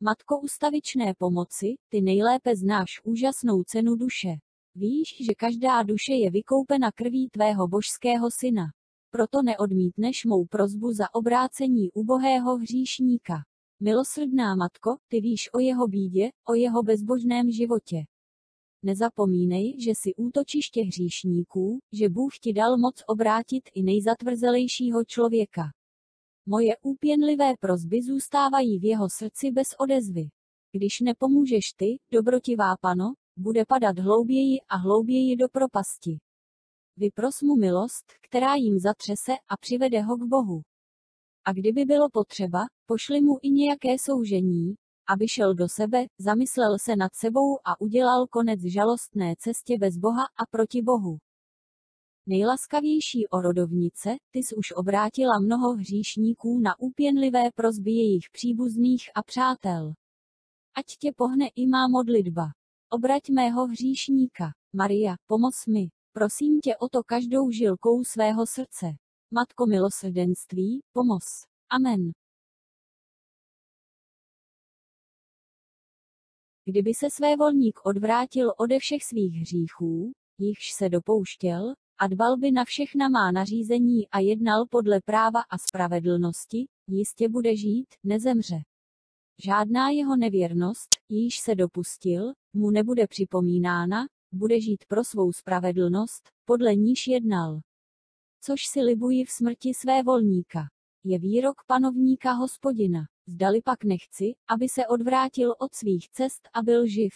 Matko ustavičné pomoci, ty nejlépe znáš úžasnou cenu duše. Víš, že každá duše je vykoupena krví tvého božského syna. Proto neodmítneš mou prozbu za obrácení ubohého hříšníka. Milosrdná matko, ty víš o jeho bídě, o jeho bezbožném životě. Nezapomínej, že si útočiště hříšníků, že Bůh ti dal moc obrátit i nejzatvrzelejšího člověka. Moje úpěnlivé prozby zůstávají v jeho srdci bez odezvy. Když nepomůžeš ty, dobrotivá pano, bude padat hlouběji a hlouběji do propasti. Vypros mu milost, která jim zatřese a přivede ho k Bohu. A kdyby bylo potřeba, pošli mu i nějaké soužení, aby šel do sebe, zamyslel se nad sebou a udělal konec žalostné cestě bez Boha a proti Bohu. Nejlaskavější orodovnice, ty jsi už obrátila mnoho hříšníků na úpěnlivé prozby jejich příbuzných a přátel. Ať tě pohne i má modlitba. Obrať mého hříšníka. Maria, pomoz mi. Prosím tě o to každou žilkou svého srdce. Matko milosrdenství, pomoz. Amen. Kdyby se své volník odvrátil ode všech svých hříchů, jichž se dopouštěl, a dbal by na všechna má nařízení a jednal podle práva a spravedlnosti, jistě bude žít, nezemře. Žádná jeho nevěrnost, již se dopustil, mu nebude připomínána, bude žít pro svou spravedlnost, podle níž jednal. Což si libuji v smrti své volníka. Je výrok panovníka hospodina. Zdali pak nechci, aby se odvrátil od svých cest a byl živ.